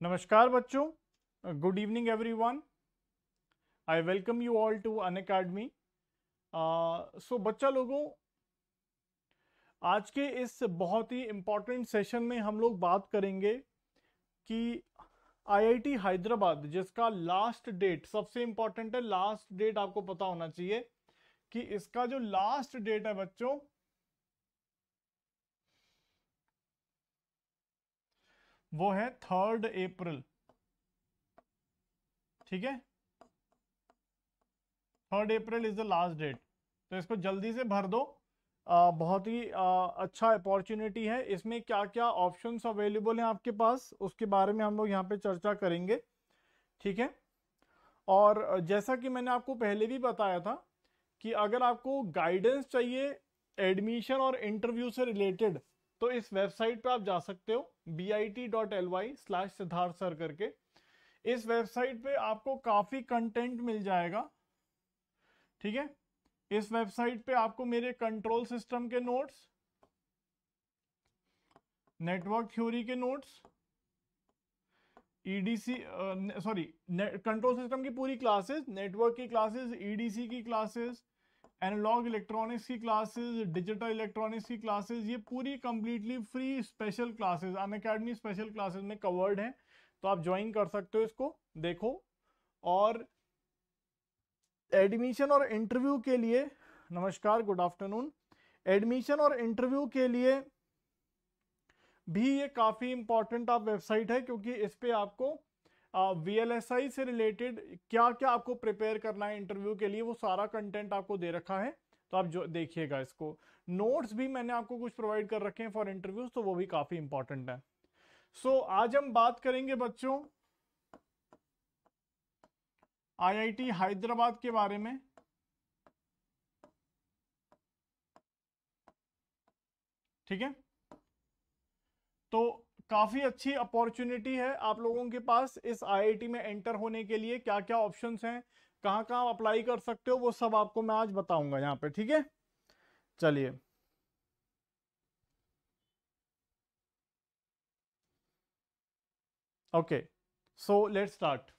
नमस्कार बच्चों good evening everyone I welcome you all to Unacademy so बच्चा लोगों, आज के इस बहुत ही इम्पोर्टेंट सेशन में हम लोग बात करेंगे कि आईआईटी हैदराबाद, जिसका लास्ट डेट सबसे इम्पोर्टेंट है लास्ट डेट आपको पता होना चाहिए कि इसका जो लास्ट डेट है बच्चों वो है थर्ड अप्रैल। ठीक है? Third April is the last date तो इसको जल्दी से भर दो। आ, बहुत ही आ, अच्छा अपॉर्चुनिटी है। इसमें क्या क्या ऑप्शंस अवेलेबल हैं आपके पास उसके बारे में हम लोग यहाँ पे चर्चा करेंगे। ठीक है? और जैसा कि मैंने आपको पहले भी बताया था कि अगर आपको गाइडेंस चाहिए एडमिशन और इंटरव्यू से रिलेटेड तो इस वेबसाइट पर आप जा सकते हो। B I T dot L Y slash Siddharth sir करके। इस वेबसाइट पे आपको काफ़ी कंटेंट मिल जाएगा। ठीक है? इस वेबसाइट पे आपको मेरे कंट्रोल सिस्टम के नोट्स नेटवर्क थ्योरी के notes EDC sorry control system की पूरी क्लासेस नेटवर्क की क्लासेस ईडीसी की क्लासेस एनालॉग इलेक्ट्रॉनिक्स की क्लासेस डिजिटल इलेक्ट्रॉनिक्स की क्लासेस ये पूरी completely free special classes Unacademy special classes में कवर्ड हैं। तो आप ज्वाइन कर सकते हो इसको, देखो। और एडमिशन और इंटरव्यू के लिए, नमस्कार गुड आफ्टरनून एडमिशन और इंटरव्यू के लिए भी ये काफ़ी इंपॉर्टेंट आप वेबसाइट है, क्योंकि इस पे आपको वी से रिलेटेड क्या क्या आपको प्रिपेयर करना है इंटरव्यू के लिए? वो सारा कंटेंट आपको दे रखा है तो आप जो देखिएगा इसको। नोट्स भी मैंने आपको कुछ प्रोवाइड कर रखे हैं फॉर इंटरव्यूज़ तो वो भी काफ़ी इंपॉर्टेंट है। सो so, आज हम बात करेंगे बच्चों आईआईटी हैदराबाद के बारे में। ठीक है? तो काफ़ी अच्छी अपॉर्चुनिटी है आप लोगों के पास इस आईआईटी में एंटर होने के लिए। क्या क्या ऑप्शंस हैं कहाँ कहाँ अप्लाई कर सकते हो, वो सब आपको मैं आज बताऊँगा यहाँ पे, ठीक है? चलिए। Okay so let start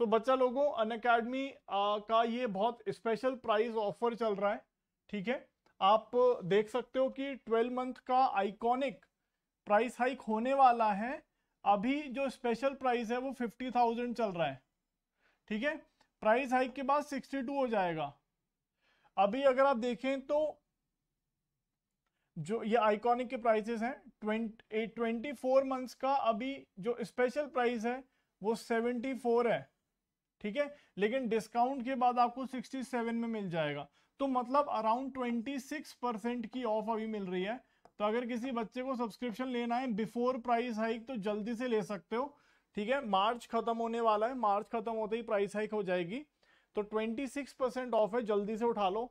so बच्चा लोगों अन अकेडमी का ये बहुत स्पेशल प्राइस ऑफ़र चल रहा है, ठीक है? आप देख सकते हो कि 12 मंथ का आइकॉनिक प्राइस हाइक होने वाला है। अभी जो स्पेशल प्राइस है वो 50,000 चल रहा है। ठीक है? प्राइस हाइक के बाद 62 हो जाएगा। अभी अगर आप देखें तो जो ये आइकॉनिक के प्राइसेस हैं ट्वेंटी ट्वेंटी फोर मंथ्स का अभी जो स्पेशल प्राइस है वो सेवेंटी फोर है। ठीक है? लेकिन डिस्काउंट के बाद आपको सिक्सटी सेवन में मिल जाएगा। तो मतलब अराउंड 26 परसेंट की ऑफ़ अभी मिल रही है। तो अगर किसी बच्चे को सब्सक्रिप्शन लेना है बिफोर प्राइस हाइक तो जल्दी से ले सकते हो। ठीक है? मार्च खत्म होने वाला है। मार्च खत्म होते ही प्राइस हाइक हो जाएगी। तो 26 परसेंट ऑफ़ है। जल्दी से उठा लो।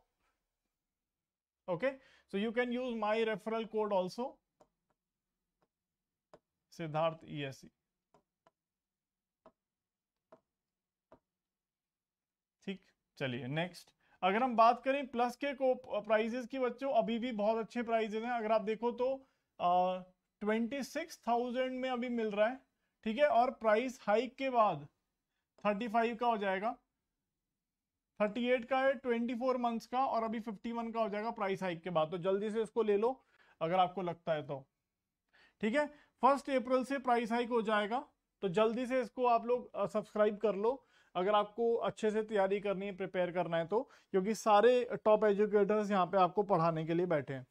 Okay so you can use my referral code also Siddharth ई ठीक? चलिए नेक्स्ट अगर हम बात करें प्लस के को प्राइजेस की बच्चों, अभी भी बहुत अच्छे प्राइजेस हैं। अगर आप देखो तो ट्वेंटी सिक्स थाउज़ेंड में अभी मिल रहा है, ठीक है? और प्राइस हाइक के बाद थर्टी फाइव का हो जाएगा। थर्टी एट का है ट्वेंटी फोर मंथ्स का, और अभी फिफ्टी वन का हो जाएगा प्राइस हाइक के बाद। तो जल्दी से इसको ले लो, अगर आपको लगता है तो ठीक है? फ़र्स्ट अप्रैल से प्राइस हाइक हो जाएगा तो जल्दी से इसको आप लोग सब्सक्राइब कर लो। अगर आपको अच्छे से तैयारी करनी है प्रिपेयर करना है तो क्योंकि सारे टॉप एजुकेटर्स यहाँ पे आपको पढ़ाने के लिए बैठे हैं।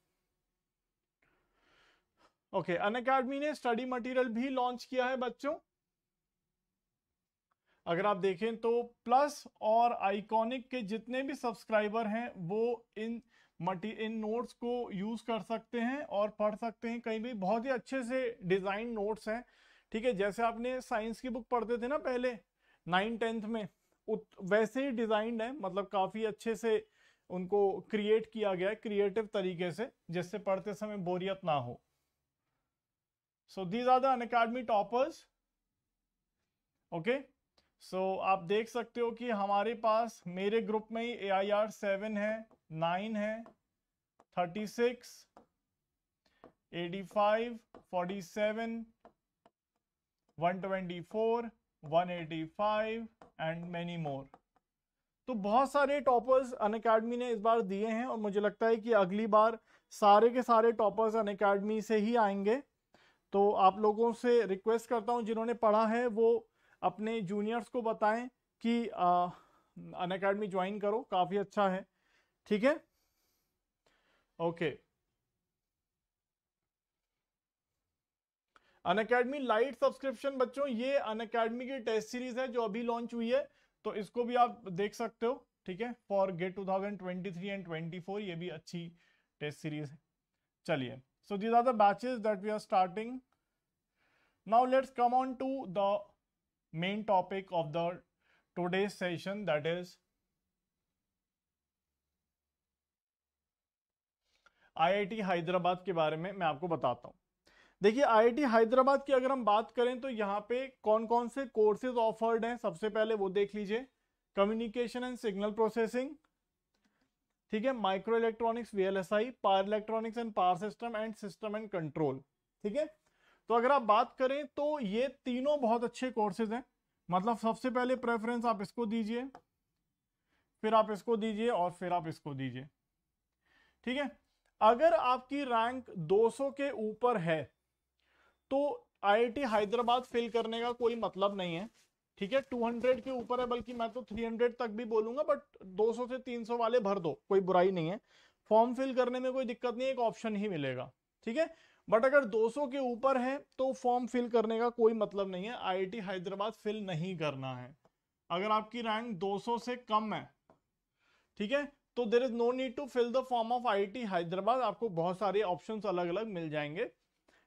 ओके अन अकेडमी ने स्टडी मटेरियल भी लॉन्च किया है बच्चों। अगर आप देखें तो प्लस और आइकॉनिक के जितने भी सब्सक्राइबर हैं, वो इन मटी, इन नोट्स को यूज़ कर सकते हैं और पढ़ सकते हैं। कहीं भी बहुत ही अच्छे से डिज़ाइन नोट्स हैं। ठीक है, जैसे आपने साइंस की बुक पढ़ते थे ना पहले? नाइन टेंथ में। वैसे ही डिजाइंड है मतलब काफ़ी अच्छे से उनको क्रिएट किया गया है क्रिएटिव तरीके से, जिससे पढ़ते समय बोरियत ना हो। So these are the Unacademy toppers okay so आप देख सकते हो कि हमारे पास, मेरे ग्रुप में ही ए आई आर सेवन है नाइन है thirty six 85 47 124 185 and many more तो बहुत सारे टॉपर्स अन अकेडमी ने इस बार दिए हैं और मुझे लगता है कि अगली बार सारे के सारे टॉपर्स अन अकेडमी से ही आएँगे। तो आप लोगों से रिक्वेस्ट करता हूँ, जिन्होंने पढ़ा है, वो अपने जूनियर्स को बताएँ कि अन अकेडमी ज्वाइन करो, काफ़ी अच्छा है। ठीक है? Okay Unacademy lite subscription बच्चों, ये अन अकेडमी की टेस्ट सीरीज़ है जो अभी लॉन्च हुई है तो इसको भी आप देख सकते हो, ठीक है? फॉर गेट 2023 एंड 24 ये भी अच्छी टेस्ट सीरीज़ है। चलिए so these are the batches that we are starting now let's come on to the main topic of the today session that is IIT Hyderabad के बारे में मैं आपको बताता हूँ। देखिए आईआईटी हैदराबाद की अगर हम बात करें तो यहाँ पे कौन कौन से कोर्सेज ऑफर्ड हैं? सबसे पहले वो देख लीजिए। कम्युनिकेशन एंड सिग्नल प्रोसेसिंग ठीक है? Micro electronics VLSI power electronics and power system and system and control ठीक है? तो अगर आप बात करें तो ये तीनों बहुत अच्छे कोर्सेज हैं। मतलब सबसे पहले प्रेफरेंस आप इसको दीजिए, फिर आप इसको दीजिए और फिर आप इसको दीजिए, ठीक है? अगर आपकी रैंक 200 के ऊपर है तो आईआईटी हैदराबाद फिल करने का कोई मतलब नहीं है, ठीक है? 200 के ऊपर है, बल्कि मैं तो 300 तक भी बोलूँगा बट 200 से 300 वाले भर दो, कोई बुराई नहीं है। फॉर्म फिल करने में कोई दिक्कत नहीं एक ऑप्शन ही मिलेगा, ठीक है? बट अगर 200 के ऊपर है तो फॉर्म फिल करने का कोई मतलब नहीं है। आईआईटी हैदराबाद फिल नहीं करना है। अगर आपकी रैंक 200 से कम है, ठीक है? तो there is no need to fill the form of IIT Hyderabad. आपको बहुत सारे ऑप्शन अलग अलग मिल जाएँगे।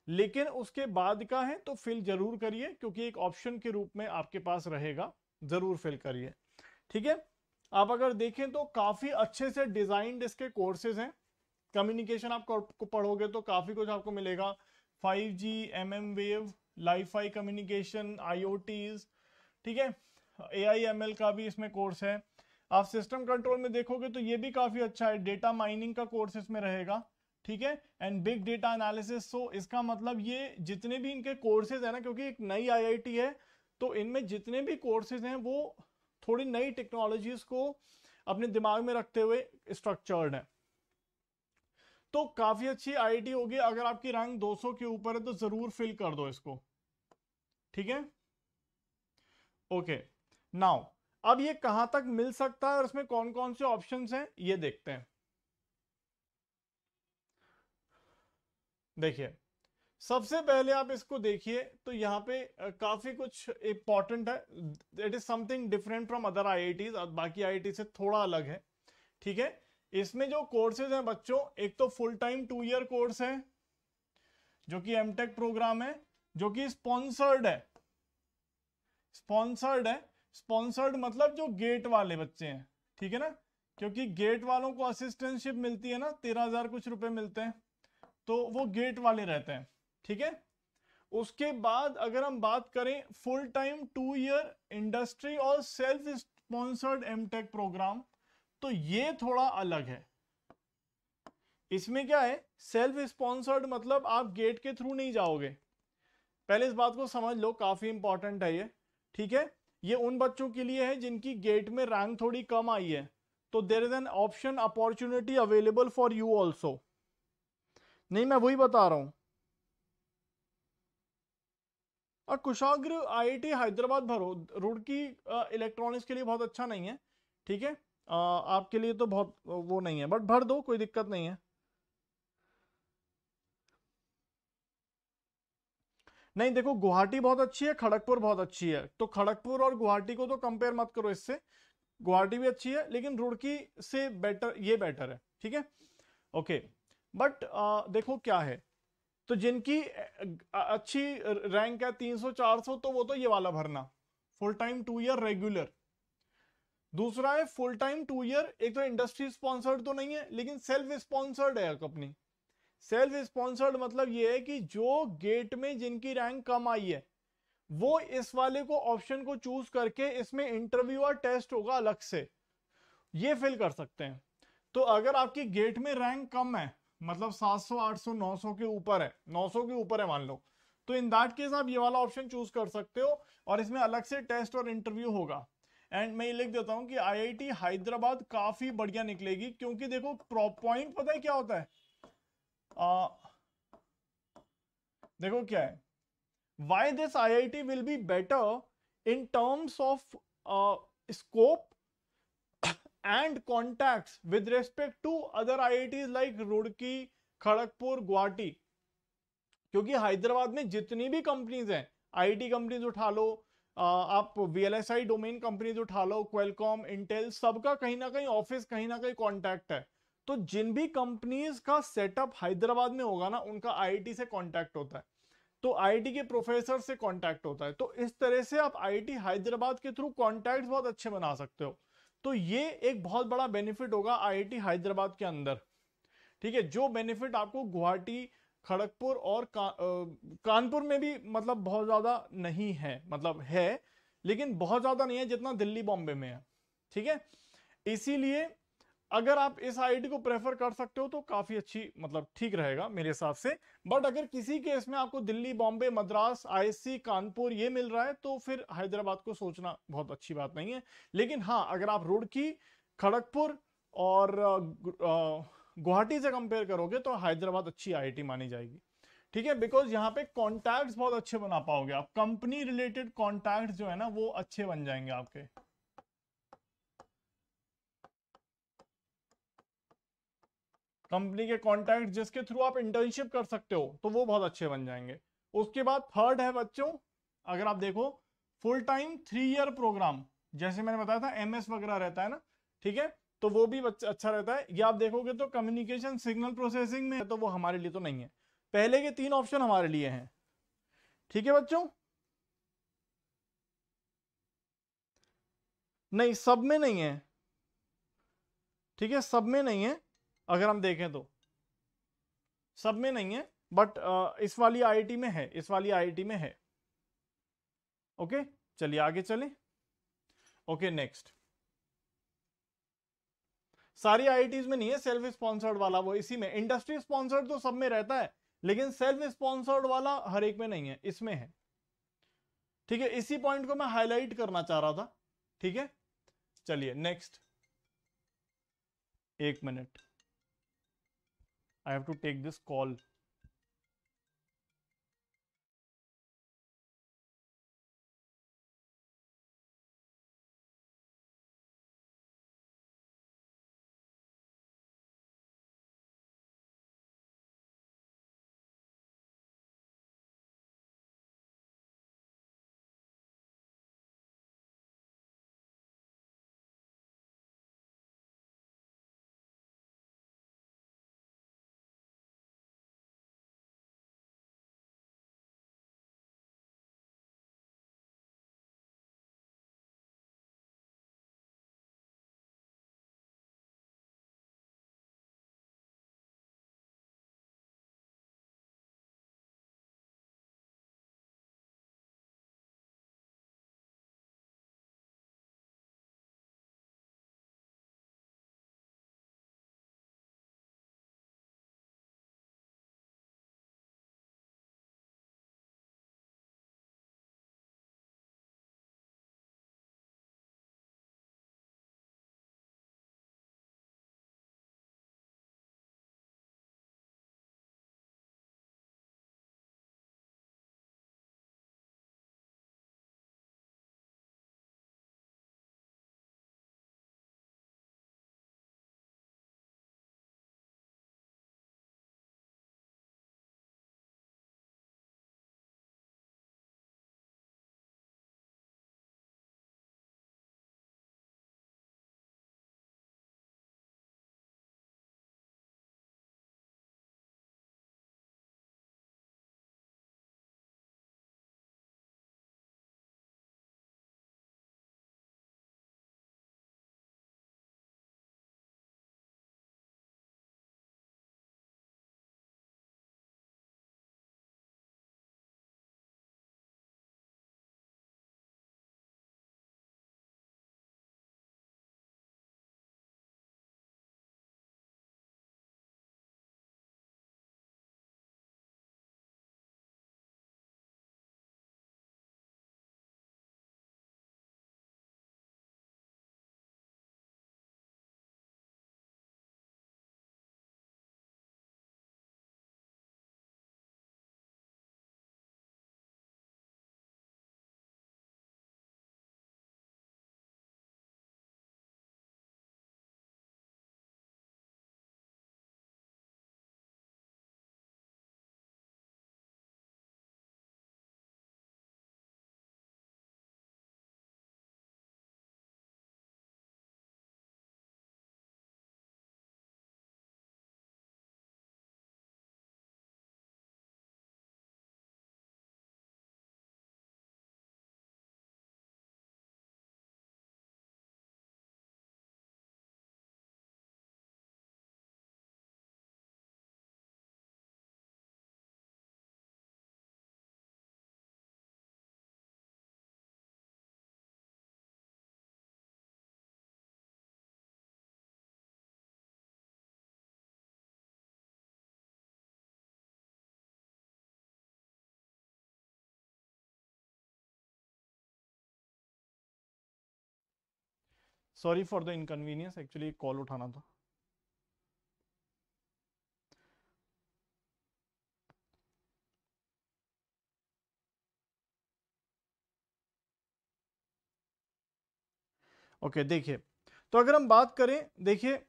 लेकिन उसके बाद का है तो फिल ज़रूर करिए क्योंकि एक ऑप्शन के रूप में आपके पास रहेगा। ज़रूर फिल करिए। ठीक है? आप अगर देखें तो काफ़ी अच्छे से डिजाइंड इसके कोर्सेज हैं। कम्युनिकेशन आप पढ़ोगे तो काफ़ी कुछ आपको मिलेगा। 5G, G M M wave LiFi communication IoTs ठीक है? ए आई एम एल का भी इसमें कोर्स है। आप सिस्टम कंट्रोल में देखोगे तो ये भी काफ़ी अच्छा है। डेटा माइनिंग का कोर्स इसमें रहेगा। ठीक है? And big data analysis so इसका मतलब ये जितने भी इनके कोर्सेज है ना, क्योंकि एक नई आईआईटी है तो इनमें जितने भी कोर्सेज हैं, वो थोड़ी नई टेक्नोलॉजीज़ को अपने दिमाग में रखते हुए स्ट्रक्चर्ड है। तो काफ़ी अच्छी आईआईटी होगी, अगर आपकी रैंक 200 के ऊपर है तो ज़रूर फिल कर दो इसको। ठीक है? ओके नाउ अब ये कहाँ तक मिल सकता है और इसमें कौन कौन से ऑप्शंस हैं, ये देखते हैं। देखिए, सबसे पहले आप इसको देखिए तो यहाँ पे काफ़ी कुछ इंपॉर्टेंट है। It is something different from other I बाकी आई से थोड़ा अलग है। ठीक है? इसमें जो कोर्सेज हैं बच्चों, एक तो full time two year course है, जो कि एमटेक प्रोग्राम है, जो कि स्पॉन्सर्ड है। स्पॉन्सर्ड है। स्पॉन्सर्ड मतलब जो गेट वाले बच्चे हैं। ठीक है ना? क्योंकि गेट वालों को असिस्टेंटशिप मिलती है ना, तेरह हज़ार कुछ रुपए मिलते हैं। तो वो गेट वाले रहते हैं, ठीक है? उसके बाद अगर हम बात करें full time two year industry और सेल्फ स्पॉन्सर्ड एमटेक प्रोग्राम तो ये थोड़ा अलग है। इसमें क्या है? सेल्फ स्पॉन्सर्ड मतलब आप गेट के थ्रू नहीं जाओगे। पहले इस बात को समझ लो, काफ़ी इंपॉर्टेंट है ये, ठीक है? ये उन बच्चों के लिए है जिनकी गेट में रैंक थोड़ी कम आई है तो there is an option opportunity available for you also नहीं, मैं वही बता रहा हूँ। और कुशाग्र आईआईटी हैदराबाद भरो। रुड़की इलेक्ट्रॉनिक्स के लिए बहुत अच्छा नहीं है, ठीक है? आपके लिए तो बहुत वो नहीं है बट भर दो, कोई दिक्कत नहीं है। नहीं, देखो, गुवाहाटी बहुत अच्छी है, खड़गपुर बहुत अच्छी है। तो खड़गपुर और गुवाहाटी को तो कंपेयर मत करो इससे। गुवाहाटी भी अच्छी है, लेकिन रुड़की से बेटर ये बेटर है, ठीक है? ओके बट uh, देखो क्या है। तो जिनकी अच्छी रैंक है 300 400 तो वो तो ये वाला भरना। Full time two year regular दूसरा है फुल टाइम टू ईयर एक तो इंडस्ट्री स्पॉन्सर्ड तो नहीं है लेकिन सेल्फ स्पॉन्सर्ड है कंपनी सेल्फ स्पॉन्सर्ड मतलब ये है कि जो गेट में जिनकी रैंक कम आई है वो इस वाले को ऑप्शन को चूज़ करके इसमें इंटरव्यू और टेस्ट होगा अलग से। ये फिल कर सकते हैं। तो अगर आपकी गेट में रैंक कम है मतलब 700 800 900 के ऊपर है। 900 के ऊपर है मान लो। तो इन दैट केस आप ये वाला ऑप्शन चूज़ कर सकते हो और इसमें अलग से टेस्ट और इंटरव्यू होगा। एंड मैं ये लिख देता हूँ कि आईआईटी हैदराबाद काफ़ी बढ़िया निकलेगी क्योंकि देखो पॉइंट पता है क्या होता है? आ, देखो क्या है। Why this IIT will be better in terms of scope and contact with respect to other I like Roorkee Kharagpur Guwahati क्योंकि हैदराबाद में जितनी भी कंपनीज़ हैं आईटी कंपनीज़ उठा लो आप वीएलएसआई डोमेन कंपनीज़ उठा लो क्वेलकॉम इंटेल सबका कहीं ना कहीं ऑफ़िस कहीं ना कहीं कॉन्टैक्ट है। तो जिन भी कंपनीज़ का सेटअप हैदराबाद में होगा ना, उनका आईटी से कॉन्टैक्ट होता है। तो आईटी के प्रोफेसर से कॉन्टैक्ट होता है। तो इस तरह से आप आईटी हैदराबाद के थ्रू कॉन्टैक्ट बहुत अच्छे बना सकते हो। तो ये एक बहुत बड़ा बेनिफिट होगा आईआईटी हैदराबाद के अंदर। ठीक है जो बेनिफिट आपको गुवाहाटी खड़गपुर और का, कानपुर में भी मतलब बहुत ज़्यादा नहीं है मतलब है लेकिन बहुत ज़्यादा नहीं है जितना दिल्ली बॉम्बे में है। ठीक है इसीलिए अगर आप इस आईडी को प्रेफर कर सकते हो तो काफ़ी अच्छी मतलब ठीक रहेगा मेरे हिसाब से। बट अगर किसी केस में आपको दिल्ली, बॉम्बे, मद्रास आईएससी कानपुर ये मिल रहा है तो फिर हैदराबाद को सोचना बहुत अच्छी बात नहीं है। लेकिन हाँ अगर आप रुड़की खड़गपुर और गुवाहाटी से कंपेयर करोगे तो हैदराबाद अच्छी आई मानी जाएगी। ठीक है? बिकॉज़ यहाँ पे कॉन्टैक्ट बहुत अच्छे बना पाओगे आप। कंपनी रिलेटेड कॉन्टैक्ट जो है ना, वो अच्छे बन जाएँगे आपके। कंपनी के कॉन्टैक्ट जिसके थ्रू आप इंटर्नशिप कर सकते हो तो वो बहुत अच्छे बन जाएँगे। उसके बाद थर्ड है बच्चों, अगर आप देखो full time three year program जैसे मैंने बताया था एमएस वगैरह रहता है ना, ठीक है? तो वो भी अच्छा रहता है। या आप देखोगे तो कम्युनिकेशन सिग्नल प्रोसेसिंग में तो वो हमारे लिए तो नहीं है। पहले के तीन ऑप्शन हमारे लिए हैं। ठीक है बच्चों? नहीं, सब में नहीं है। ठीक है? सब में नहीं है। अगर हम देखें तो। सब में नहीं है बट इस वाली आईआईटी में है, इस वाली आईआईटी में है। ओके? चलिए आगे चलें। ओके नेक्स्ट सारी आईआईटीज में नहीं है सेल्फ स्पॉन्सर्ड वाला, वो इसी में। इंडस्ट्री स्पॉन्सर्ड तो सब में रहता है, लेकिन सेल्फ स्पॉन्सर्ड वाला हर एक में नहीं है, इसमें है। ठीक है, इसी पॉइंट को मैं हाईलाइट करना चाह रहा था। ठीक है? चलिए नेक्स्ट एक minute I have to take this call. Sorry for the inconvenience actually call उठाना था। ओके okay, देखिए तो अगर हम बात करें देखिए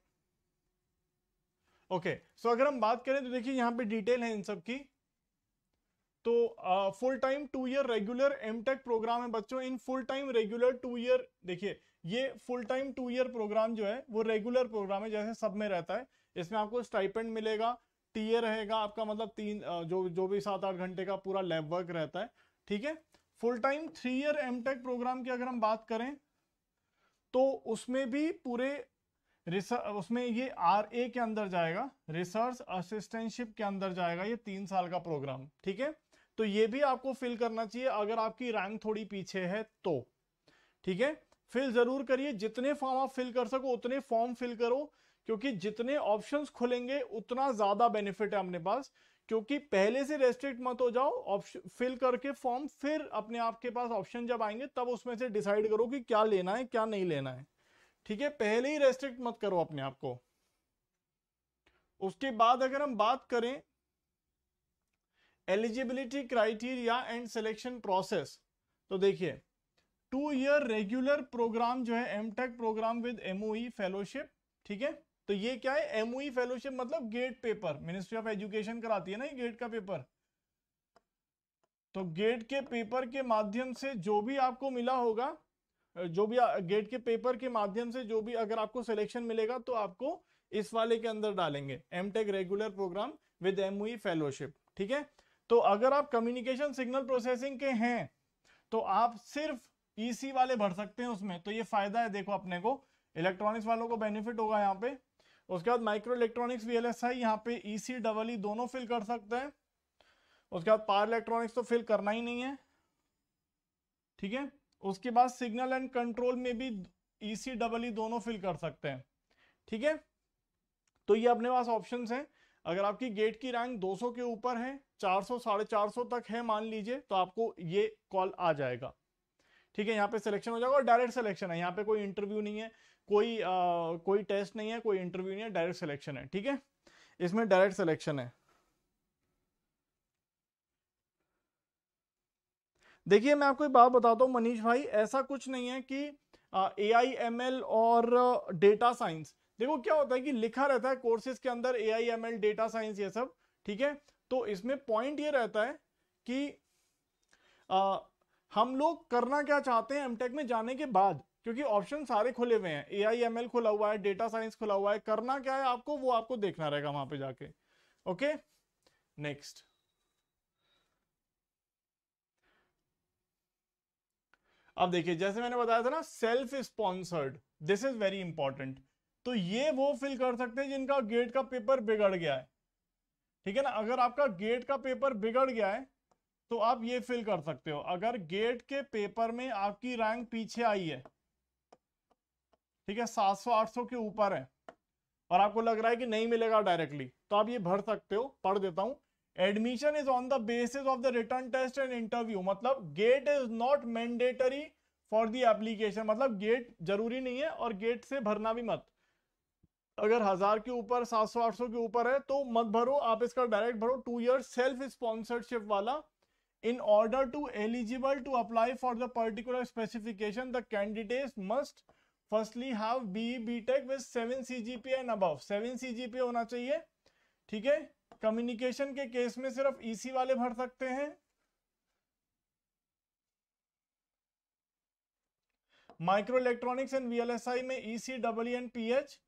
ओके सो अगर हम बात करें तो देखिए यहाँ पे डिटेल है इन सब की। तो full time two year regular MTech program है बच्चों। इन full time regular two year देखिए ये full time two year program जो है, वो रेगुलर प्रोग्राम है, जैसे सब में रहता है। इसमें आपको स्टाइपेंड मिलेगा टीए रहेगा आपका मतलब तीन जो जो भी सात आठ घंटे का पूरा लैब वर्क रहता है, ठीक है? Full time three year MTech program की अगर हम बात करें तो उसमें भी पूरे उसमें ये आर ए के अंदर जाएगा रिसर्च असिस्टेंटशिप के अंदर जाएगा ये तीन साल का प्रोग्राम ठीक है? तो ये भी आपको फिल करना चाहिए, अगर आपकी रैंक थोड़ी पीछे है तो ठीक है? फिल ज़रूर करिए। जितने फॉर्म आप फिल कर सको, उतने फॉर्म फिल करो, क्योंकि जितने ऑप्शंस खुलेंगे, उतना ज़्यादा बेनिफिट है अपने पास। क्योंकि पहले से रेस्ट्रिक्ट मत हो जाओ ऑप्शन फिल करके फॉर्म फिर अपने आप के पास ऑप्शन जब आएँगे, तब उसमें से डिसाइड करो कि क्या लेना है, क्या नहीं लेना है। ठीक है? पहले ही रेस्ट्रिक्ट मत करो अपने आप को। उसके बाद अगर हम बात करें eligibility criteria and selection process तो देखिए टू ईयर रेगुलर प्रोग्राम जो है MTech program with MOE fellowship ठीक है? तो ये क्या है? एमओई फेलोशिप e मतलब GATE paper ministry of education कराती है ना ये गेट का पेपर तो गेट के पेपर के माध्यम से जो भी आपको मिला होगा जो भी गेट के पेपर के माध्यम से जो भी अगर आपको सिलेक्शन मिलेगा तो आपको इस वाले के अंदर डालेंगे M Tech regular program with M fellowship ठीक है? तो अगर आप कम्युनिकेशन सिग्नल प्रोसेसिंग के हैं तो आप सिर्फ़ e वाले भर सकते हैं उसमें। तो ये फ़ायदा है देखो अपने को। इलेक्ट्रॉनिक्स वालों को बेनिफिट होगा यहाँ पे। उसके बाद micro electronics V L S I यहाँ पे ईसी डबल ई दोनों फिल कर सकते हैं। उसके बाद पावर इलेक्ट्रॉनिक्स तो फिल करना ही नहीं है। ठीक है? उसके बाद सिग्नल एंड कंट्रोल में भी ईसी डबल ई दोनों फिल कर सकते हैं। ठीक है? तो ये अपने पास ऑप्शन हैं। अगर आपकी गेट की रैंक 200 के ऊपर है 400 साढ़े चार तक है, मान लीजिए तो आपको ये कॉल आ जाएगा। ठीक है यहाँ पे सिलेक्शन हो जाएगा और डायरेक्ट सिलेक्शन है। यहाँ पे कोई इंटरव्यू नहीं है कोई आ, कोई टेस्ट नहीं है कोई इंटरव्यू नहीं है डायरेक्ट सिलेक्शन है ठीक है? इसमें डायरेक्ट सिलेक्शन है। देखिए मैं आपको एक बात बताता हूँ मनीष भाई ऐसा कुछ नहीं है कि ए आई एम एल और डेटा साइंस देखो क्या होता है कि लिखा रहता है कोर्सेज के अंदर A I M L data science ये सब ठीक है? तो इसमें पॉइंट ये रहता है कि हम लोग करना क्या चाहते हैं एमटेक में जाने के बाद? क्योंकि ऑप्शन सारे खुले हुए हैं। ए आई एम एल खुला हुआ है डेटा साइंस खुला हुआ है। करना क्या है आपको, वो आपको देखना रहेगा वहाँ पे जाके। ओके नेक्स्ट अब देखिए, जैसे मैंने बताया था ना self sponsored this is very important तो ये वो फिल कर सकते हैं जिनका गेट का पेपर बिगड़ गया है। ठीक है ना? अगर आपका गेट का पेपर बिगड़ गया है तो आप ये फिल कर सकते हो। अगर गेट के पेपर में आपकी रैंक पीछे आई है, ठीक है 700 800 के ऊपर है, और आपको लग रहा है कि नहीं मिलेगा डायरेक्टली तो आप ये भर सकते हो, पढ़ देता हूँ। Admission is on the basis of the written test and interview मतलब GATE is not mandatory for the application मतलब गेट ज़रूरी नहीं है और गेट से भरना भी मत। अगर हज़ार के ऊपर, सात सौ, आठ सौ के ऊपर है तो मत भरो, आप इसका डायरेक्ट भरो टू ईयर सेल्फ स्पॉन्सरशिप वाला in order to eligible to apply for the particular specification the candidate must firstly have be BTech with seven CGP and above seven CGP होना चाहिए, ठीक है? कम्युनिकेशन के केस में सिर्फ़ EC e वाले भर सकते हैं। माइक्रो इलेक्ट्रॉनिक्स एंड वीएलएसआई में EC double N P H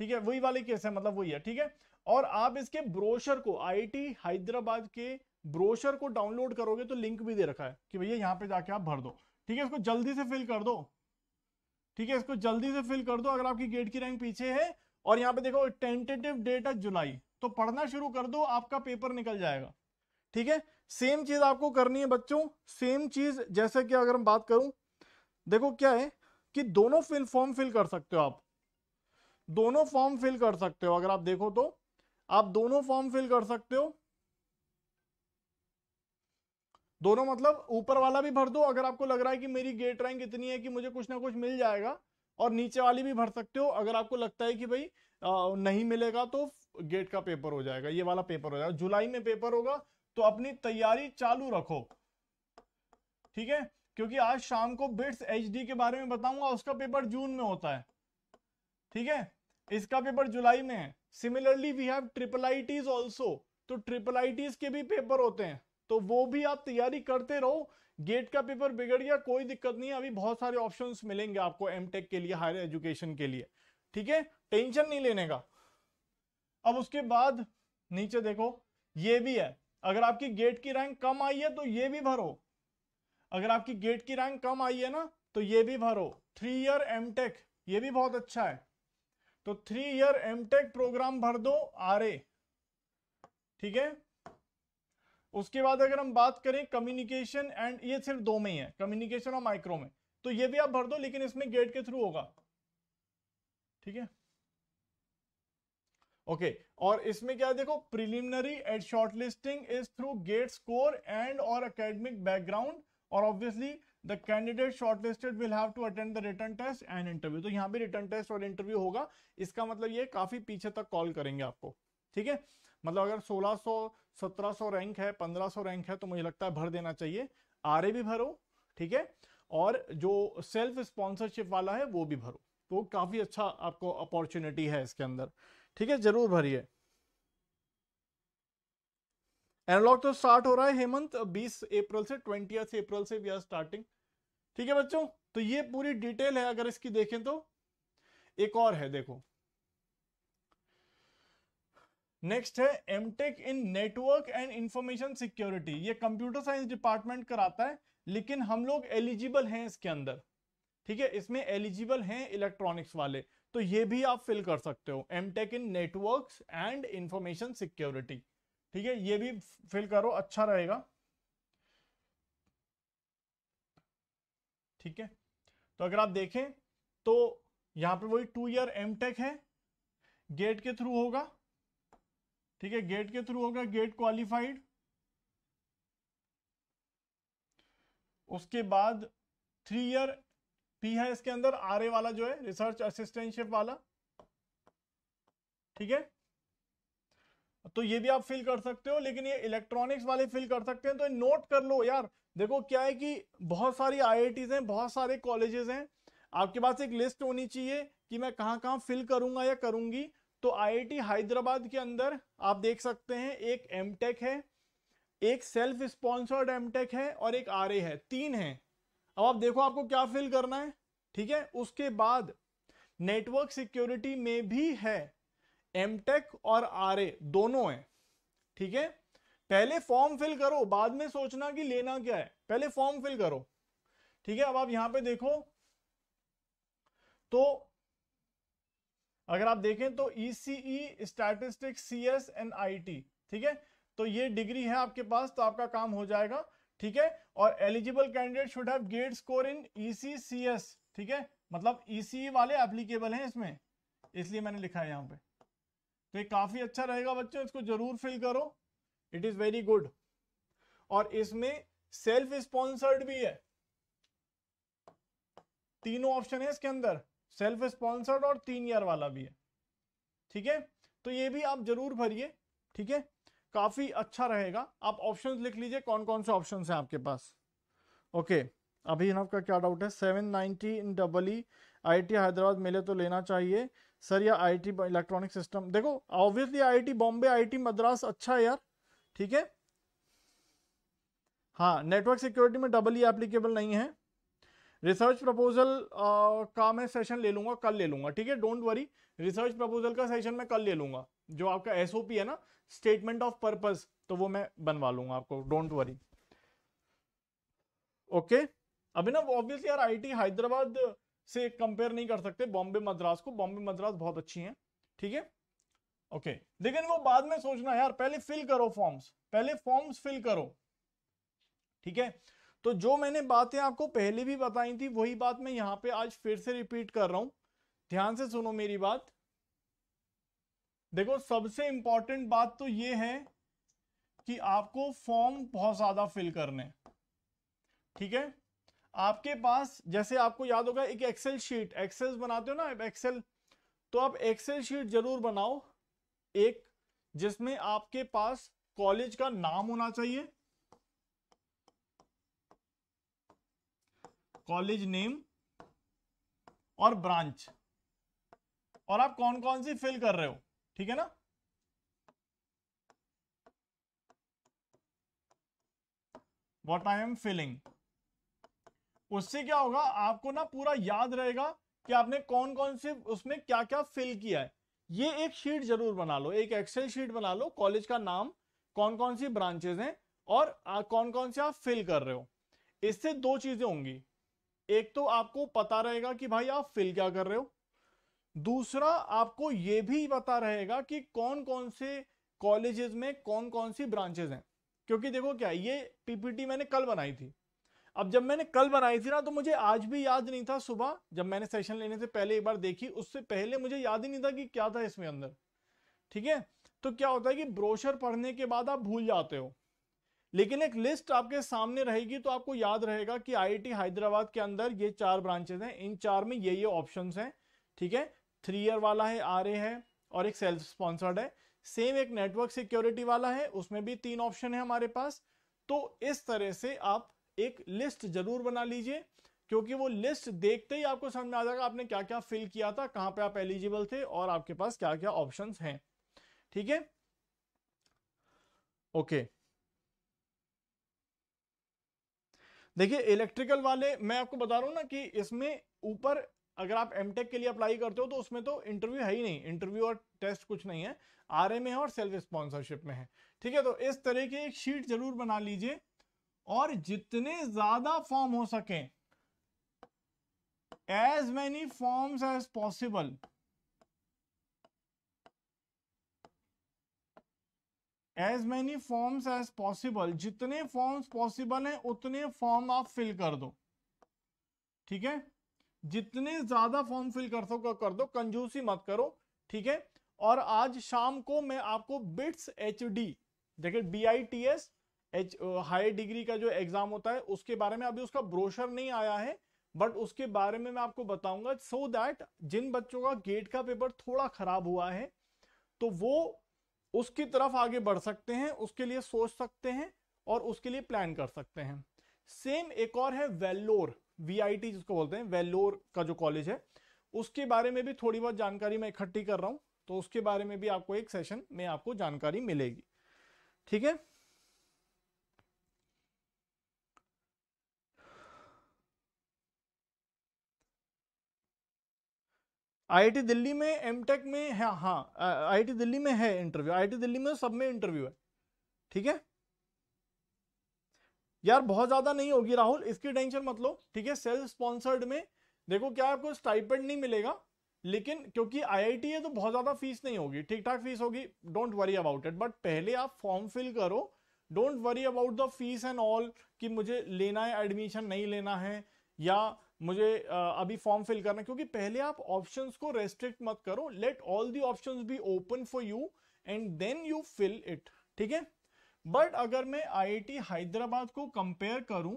ठीक है? वही वाली केस है मतलब वही है, ठीक है? और आप इसके ब्रोशर को आईआईटी हैदराबाद के ब्रोशर को डाउनलोड करोगे तो लिंक भी दे रखा है कि भैया यहाँ पे जाके आप भर दो। ठीक है, इसको जल्दी से फिल कर दो। ठीक है, इसको जल्दी से फिल कर दो अगर आपकी गेट की रैंक पीछे है और यहाँ पे देखो टेंटेटिव डेट है जुलाई तो पढ़ना शुरू कर दो, आपका पेपर निकल जाएगा। ठीक है सेम चीज़ आपको करनी है बच्चों सेम चीज़ जैसे कि अगर मैं बात करूँ, देखो क्या है कि दोनों फिल फॉर्म फिल कर सकते हो आप। दोनों फॉर्म फिल कर सकते हो, अगर आप देखो तो। आप दोनों फॉर्म फिल कर सकते हो दोनों मतलब ऊपर वाला भी भर दो, अगर आपको लग रहा है कि मेरी गेट रैंक इतनी है कि मुझे कुछ ना कुछ मिल जाएगा, और नीचे वाली भी भर सकते हो, अगर आपको लगता है कि भाई नहीं मिलेगा तो गेट का पेपर हो जाएगा, ये वाला पेपर हो जाएगा। जुलाई में पेपर होगा तो अपनी तैयारी चालू रखो। ठीक है? क्योंकि आज शाम को बिट्स एच के बारे में बताऊँगा, उसका पेपर जून में होता है। ठीक है? इसका पेपर जुलाई में है। Similarly we have triple also तो ट्रिपल आई के भी पेपर होते हैं। तो वो भी आप तैयारी करते रहो। गेट का पेपर बिगड़ गया, कोई दिक्कत नहीं है। अभी बहुत सारे ऑप्शन मिलेंगे आपको एमटेक के लिए हायर एजुकेशन के लिए। ठीक है? टेंशन नहीं लेने का। अब उसके बाद नीचे देखो, ये भी है। अगर आपकी गेट की रैंक कम आई है तो ये भी भरो। अगर आपकी गेट की रैंक कम आई है ना तो ये भी भरो। थ्री ईयर एमटेक ये भी बहुत अच्छा है। तो थ्री ईयर एमटेक प्रोग्राम भर दो, आर ठीक है? उसके बाद अगर हम बात करें कम्युनिकेशन एंड ये सिर्फ़ दो में ही है कम्युनिकेशन और माइक्रो में तो ये भी आप भर दो लेकिन इसमें गेट के थ्रू होगा। ठीक है? ओके okay, और इसमें क्या देखो preliminary at shortlisting is through GATE score and और एकेडमिक बैकग्राउंड और obviously the candidate shortlisted will have to attend the written test and interview तो यहाँ भी रिटर्न टेस्ट और इंटरव्यू होगा। इसका मतलब ये काफ़ी पीछे तक कॉल करेंगे आपको। ठीक है? मतलब अगर 1600 1700 रैंक है 1500 रैंक है तो मुझे लगता है भर देना चाहिए। आर भी भरो, ठीक है? और जो सेल्फ स्पॉन्सरशिप वाला है, वो भी भरो। तो काफ़ी अच्छा आपको अपॉर्चुनिटी है इसके अंदर। ठीक है? ज़रूर भरिए। एनालॉग तो स्टार्ट हो रहा है, हेमंत। 20 अप्रैल से ट्वेंटी अप्रैल से वी आर स्टार्टिंग ठीक है बच्चों? तो ये पूरी डिटेल है, अगर इसकी देखें तो। एक और है, देखो। नेक्स्ट है MTech in network and information security ये कंप्यूटर साइंस डिपार्टमेंट कराता है, लेकिन हम लोग एलिजिबल हैं इसके अंदर। ठीक है, इसमें एलिजिबल हैं इलेक्ट्रॉनिक्स वाले। तो ये भी आप फिल कर सकते हो MTech in networks and information security ठीक है, ये भी फिल करो अच्छा रहेगा। ठीक है तो अगर आप देखें तो यहाँ पे वही टू ईयर एमटेक है गेट के थ्रू होगा। ठीक है गेट के थ्रू होगा गेट क्वालिफाइड उसके बाद थ्री ईयर पी है इसके अंदर आर ए वाला जो है रिसर्च असिस्टेंटशिप वाला. ठीक है? तो ये भी आप फिल कर सकते हो, लेकिन ये इलेक्ट्रॉनिक्स वाले फिल कर सकते हैं तो नोट कर लो यार. देखो, क्या है कि बहुत सारी आई हैं, बहुत सारे कॉलेजेस हैं. आपके पास एक लिस्ट होनी चाहिए कि मैं कहाँ कहाँ फिल करूँगा या करूँगी. तो आईआईटी हैदराबाद के अंदर आप देख सकते हैं, एक एमटेक है, एक सेल्फ स्पॉन्सर्ड एमटेक है और एक आरए है, तीन है। अब आप देखो आपको क्या फिल करना है, ठीक है? उसके बाद नेटवर्क सिक्योरिटी में भी है एमटेक और आरए दोनों है, ठीक है? पहले फॉर्म फिल करो, बाद में सोचना कि लेना क्या है। पहले फॉर्म फिल करो, ठीक है? अब आप यहाँ पे देखो तो अगर आप देखें तो ECE statistics C S N I T ठीक है? तो ये डिग्री है आपके पास तो आपका काम हो जाएगा, ठीक है? और eligible candidate should have GATE score in ECCS ठीक है? मतलब ईसी e वाले एप्लीकेबल हैं इसमें, इसलिए मैंने लिखा है यहाँ पे। तो ये काफ़ी अच्छा रहेगा बच्चों, इसको ज़रूर फिल करो इट इज़ वेरी गुड और इसमें सेल्फ स्पॉन्सर्ड भी है। तीनों ऑप्शन है इसके अंदर। सेल्फ स्पॉन्सर्ड और तीन ईयर वाला भी है। ठीक है? तो ये भी आप ज़रूर भरिए। ठीक है? काफ़ी अच्छा रहेगा। आप ऑप्शन लिख लीजिए कौन कौन से ऑप्शन है आपके पास। ओके अभी का क्या डाउट है? 790 इन डबल ई आई हैदराबाद मिले तो लेना चाहिए। सर या आई टी इलेक्ट्रॉनिक सिस्टम देखो obviously I T Bombay I T Madras अच्छा है यार। ठीक है? हाँ नेटवर्क सिक्योरिटी में डबल ई एप्लीकेबल नहीं है। रिसर्च प्रपोजल का मैं सेशन ले लूँगा, कल ले लूँगा, ठीक है? डोंट वरी रिसर्च प्रपोजल का सेशन मैं कल ले लूँगा। जो आपका एसओपी है ना स्टेटमेंट ऑफ़ पर्पस तो वो मैं बनवा लूँगा आपको डोंट वरी ओके अभी ना ऑब्वियसली यार आईटी हैदराबाद से कंपेयर नहीं कर सकते, बॉम्बे मद्रास को। बॉम्बे मद्रास बहुत अच्छी है, ठीक है? ओके लेकिन वो बाद में सोचना, यार, पहले फिल करो फॉर्म्स पहले फॉर्म्स फिल करो, ठीक है? तो जो मैंने बातें आपको पहले भी बताई थी, वही बात मैं यहाँ पे आज फिर से रिपीट कर रहा हूँ। ध्यान से सुनो मेरी बात। देखो, सबसे इंपॉर्टेंट बात तो ये है कि आपको फॉर्म बहुत ज़्यादा फिल करने ठीक है? आपके पास, जैसे आपको याद होगा, एक एक्सेल शीट एक्सेल बनाते हो ना एक्सेल तो आप एक्सेल शीट ज़रूर बनाओ। एक, जिसमें आपके पास कॉलेज का नाम होना चाहिए। कॉलेज नेम और ब्रांच। और आप कौन कौन सी फिल कर रहे हो? ठीक है ना? वॉट आई एम फिलिंग उससे क्या होगा? आपको ना पूरा याद रहेगा कि आपने कौन कौन से उसमें क्या क्या फिल किया है। ये एक शीट ज़रूर बना लो एक एक्सेल शीट बना लो कॉलेज का नाम कौन कौन सी ब्रांचेस हैं और आ, कौन कौन से आप फिल कर रहे हो। इससे दो चीज़ें होंगी। एक तो आपको पता रहेगा कि भाई आप फिल क्या कर रहे हो। दूसरा, आपको यह भी पता रहेगा कि कौन कौन से कॉलेजेस में कौन कौन सी ब्रांचेस हैं। क्योंकि देखो क्या, ये पीपीटी मैंने कल बनाई थी। अब जब मैंने कल बनाई थी ना तो मुझे आज भी याद नहीं था सुबह, जब मैंने सेशन लेने से पहले एक बार देखी, उससे पहले मुझे याद ही नहीं था कि क्या था इसमें अंदर। ठीक है? तो क्या होता है कि ब्रोशर पढ़ने के बाद आप भूल जाते हो। लेकिन एक लिस्ट आपके सामने रहेगी तो आपको याद रहेगा कि आईआईटी हैदराबाद के अंदर ये चार ब्रांचेस हैं। इन चार में ये ये ऑप्शंस हैं, ठीक है? थ्री ईयर वाला है आरए है और एक सेल्फ स्पॉन्सर्ड है। सेम एक नेटवर्क सिक्योरिटी वाला है, उसमें भी तीन ऑप्शन है हमारे पास। तो इस तरह से आप एक लिस्ट ज़रूर बना लीजिए, क्योंकि वो लिस्ट देखते ही आपको समझ में आ जाएगा आपने क्या क्या फिल किया था, कहाँ पे आप एलिजिबल थे और आपके पास क्या क्या ऑप्शंस हैं, ठीक है? ओके देखिए इलेक्ट्रिकल वाले, मैं आपको बता रहा हूँ ना कि इसमें ऊपर अगर आप एमटेक के लिए अप्लाई करते हो तो उसमें तो इंटरव्यू है ही नहीं। इंटरव्यू और टेस्ट कुछ नहीं है। आरए में है और सेल्फ स्पॉन्सरशिप में है। ठीक है तो इस तरह की एक शीट ज़रूर बना लीजिए और जितने ज़्यादा फॉर्म हो सके as many forms as possible as many forms as possible जितने फॉर्म्स पॉसिबल हैं, उतने फॉर्म आप फिल कर दो। ठीक है? जितने ज़्यादा फॉर्म फिल कर सको, कर दो। कंजूसी मत करो। ठीक है? और आज शाम को मैं आपको बिट्स एच डी देखिए B I T S H higher degree का जो एग्ज़ाम होता है, उसके बारे में अभी उसका ब्रोशर नहीं आया है बट उसके बारे में मैं आपको बताऊँगा सो so दैट जिन बच्चों का गेट का पेपर थोड़ा खराब हुआ है तो वो उसकी तरफ़ आगे बढ़ सकते हैं, उसके लिए सोच सकते हैं और उसके लिए प्लान कर सकते हैं। सेम एक और है वेल्लोर वी जिसको बोलते हैं वेल्लोर का जो कॉलेज है, उसके बारे में भी थोड़ी बहुत जानकारी मैं इकट्ठी कर रहा हूँ तो उसके बारे में भी आपको एक सेशन में आपको जानकारी मिलेगी। ठीक है? आईआईटी दिल्ली में एमटेक में है हाँ आईआईटी दिल्ली में है इंटरव्यू आईआईटी दिल्ली में सब में इंटरव्यू है, ठीक है? यार बहुत ज़्यादा नहीं होगी राहुल, इसकी टेंशन मत लो, ठीक है? सेल्फ स्पॉन्सर्ड में, देखो क्या आपको स्टाइपेंड नहीं मिलेगा, लेकिन क्योंकि आईआईटी है तो बहुत ज़्यादा फ़ीस नहीं होगी ठीक ठाक फ़ीस होगी don't worry about it but पहले आप फॉर्म फिल करो don't worry about the fees and all कि मुझे लेना है एडमिशन नहीं लेना है, या मुझे अभी फॉर्म फिल करना क्योंकि पहले आप ऑप्शंस को रेस्ट्रिक्ट मत करो. Let all the options be open for you and then you fill it ठीक है? बट अगर मैं आईआईटी हैदराबाद को कंपेयर करूँ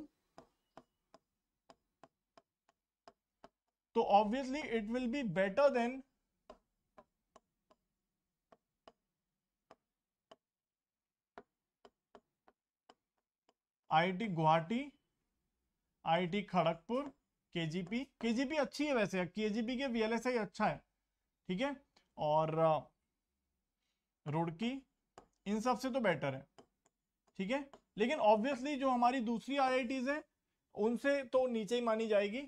तो obviously it will be better than IIT Guwahati IIT Kharagpur KGP KGP अच्छी है वैसे, केजीपी के वीएलएसआई अच्छा है, ठीक है? और रुड़की, इन सबसे तो बेटर है, ठीक है? लेकिन ऑब्वियसली जो हमारी दूसरी आईआईटीज है, उनसे तो नीचे ही मानी जाएगी,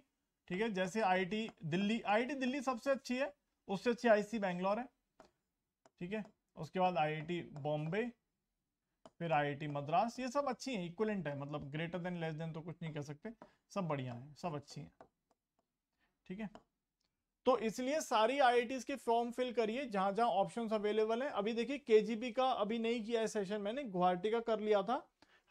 ठीक है? जैसे आईआईटी दिल्ली आईआईटी दिल्ली सबसे अच्छी है, उससे अच्छी आईसी बैंगलोर है, ठीक है? उसके बाद आईआईटी बॉम्बे फिर आईआईटी मद्रास, ये सब अच्छी हैं इक्वलेंट है मतलब ग्रेटर देन लेस देन तो कुछ नहीं कह सकते। सब बढ़िया है, सब अच्छी हैं। ठीक है? तो इसलिए सारी आई के फॉर्म फिल करिए जहाँ जहाँ ऑप्शंस अवेलेबल हैं। अभी देखिए केजीबी का अभी नहीं किया है सेशन मैंने गुवाहाटी का कर लिया था।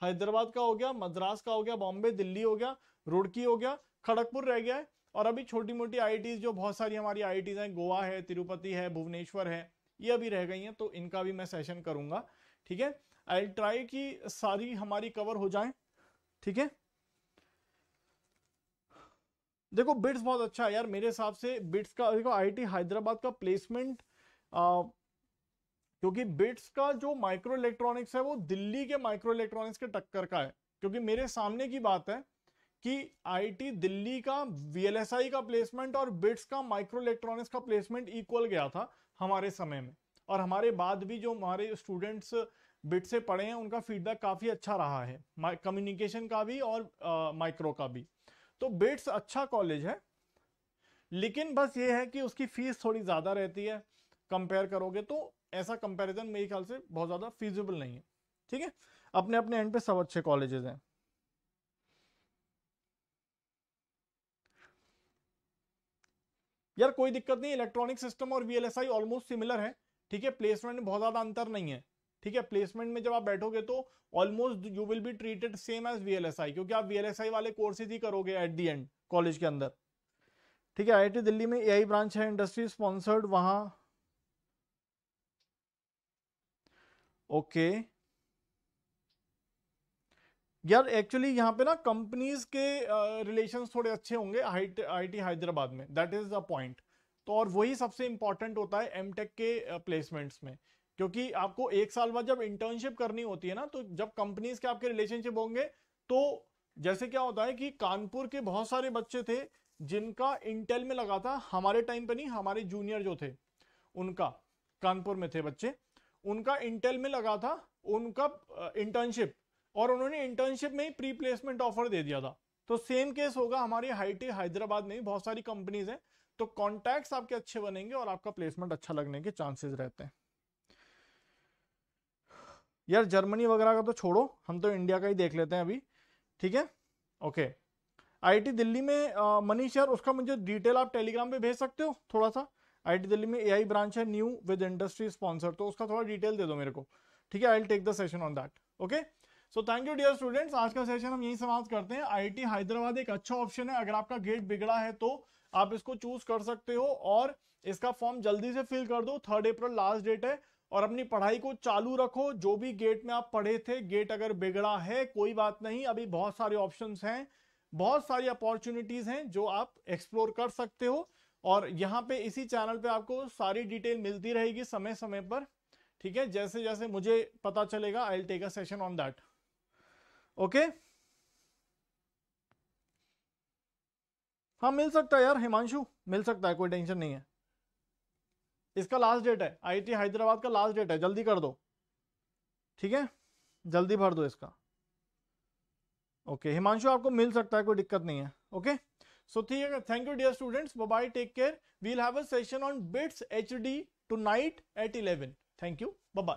हैदराबाद का हो गया, मद्रास का हो गया, बॉम्बे, दिल्ली हो गया, रुड़की हो गया, खड़गपुर रह गया है। और अभी छोटी मोटी आई जो बहुत सारी हमारी आई हैं, गोवा है, तिरुपति है, भुवनेश्वर है, ये अभी रह गई हैं तो इनका भी मैं सेशन करूँगा। ठीक है? आई ट्राई कि सारी हमारी कवर हो जाए, ठीक है? देखो बिट्स बहुत अच्छा है यार, मेरे हिसाब से बिट्स का, देखो आईआईटी हैदराबाद का प्लेसमेंट क्योंकि बिट्स का जो माइक्रो इलेक्ट्रॉनिक्स है, वो दिल्ली के माइक्रो इलेक्ट्रॉनिक्स के टक्कर का है। क्योंकि मेरे सामने की बात है कि आईटी दिल्ली का वीएलएसआई का प्लेसमेंट और बिट्स का माइक्रो इलेक्ट्रॉनिक्स का प्लेसमेंट इक्वल गया था हमारे समय में। और हमारे बाद भी जो हमारे स्टूडेंट्स बिट से पढ़े हैं, उनका फीडबैक काफ़ी अच्छा रहा है कम्युनिकेशन का भी और माइक्रो का भी। तो बिट्स अच्छा कॉलेज है, लेकिन बस ये है कि उसकी फ़ीस थोड़ी ज़्यादा रहती है कंपेयर करोगे तो ऐसा कंपैरिजन मेरे ख्याल से बहुत ज़्यादा फिजिबल नहीं है, ठीक है? अपने अपने एंड पे सब अच्छे कॉलेजेस हैं। यार कोई दिक्कत नहीं इलेक्ट्रॉनिक सिस्टम और वीएलएसआई ऑलमोस्ट सिमिलर है, ठीक है? प्लेसमेंट में बहुत ज़्यादा अंतर नहीं है। ठीक है प्लेसमेंट में जब आप बैठोगे तो almost you will be treated same as VLSI क्योंकि आप वीएलएसआई वाले कोर्सेज ही करोगे एट दी एंड कॉलेज के अंदर। ठीक है आईआईटी दिल्ली में एआई ब्रांच है इंडस्ट्री स्पॉन्सर्ड वहाँ। ओके. यार एक्चुअली यहाँ पे ना कंपनीज़ के रिलेशंस uh, थोड़े अच्छे होंगे आई टी हैदराबाद में दैट इज़ द पॉइंट तो और वही सबसे इंपॉर्टेंट होता है एम टेक के प्लेसमेंट्स uh, में। क्योंकि आपको एक साल बाद जब इंटर्नशिप करनी होती है ना तो जब कंपनीज़ के आपके रिलेशनशिप होंगे तो जैसे क्या होता है कि कानपुर के बहुत सारे बच्चे थे जिनका इंटेल में लगा था, हमारे टाइम पे नहीं, हमारे जूनियर जो थे, उनका, कानपुर में थे बच्चे, उनका इंटेल में लगा था, उनका इंटर्नशिप और उन्होंने इंटर्नशिप में ही प्री प्लेसमेंट ऑफ़र दे दिया था। तो सेम केस होगा हमारी हाईटी हैदराबाद में बहुत सारी कंपनीज़ हैं तो कॉन्टैक्ट्स आपके अच्छे बनेंगे और आपका प्लेसमेंट अच्छा लगने के चांसेस रहते हैं। यार जर्मनी वगैरह का तो छोड़ो, हम तो इंडिया का ही देख लेते हैं अभी, ठीक है? ओके आईटी दिल्ली में मनीष यार, उसका मुझे डिटेल आप टेलीग्राम पे भेज सकते हो थोड़ा सा आईटी दिल्ली में एआई ब्रांच है न्यू विद इंडस्ट्री स्पॉन्सर तो उसका थोड़ा डिटेल दे दो मेरे को, ठीक है? I take the session on that okay so thank you dear students आज का सेशन हम यही समाप्त करते हैं। आईआईटी हैदराबाद एक अच्छा ऑप्शन है। अगर आपका गेट बिगड़ा है तो आप इसको चूज़ कर सकते हो और इसका फॉर्म जल्दी से फिल कर दो। थर्ड अप्रैल लास्ट डेट है। और अपनी पढ़ाई को चालू रखो। जो भी गेट में आप पढ़े थे गेट अगर बिगड़ा है, कोई बात नहीं। अभी बहुत सारे ऑप्शन हैं, बहुत सारी अपॉर्चुनिटीज़ हैं जो आप एक्सप्लोर कर सकते हो। और यहाँ पे इसी चैनल पे आपको सारी डिटेल मिलती रहेगी समय समय पर। ठीक है? जैसे जैसे मुझे पता चलेगा I take a session on that okay हाँ मिल सकता है यार, हिमांशु। मिल सकता है, कोई टेंशन नहीं है। इसका लास्ट डेट है। आईटी हैदराबाद का लास्ट डेट है। जल्दी कर दो। ठीक है? जल्दी भर दो इसका। ओके हिमांशु, आपको मिल सकता है, कोई दिक्कत नहीं है। ओके सो ठीक है thank you dear students bye take care we'll have a session on BITS H D tonight at eleven thank you bye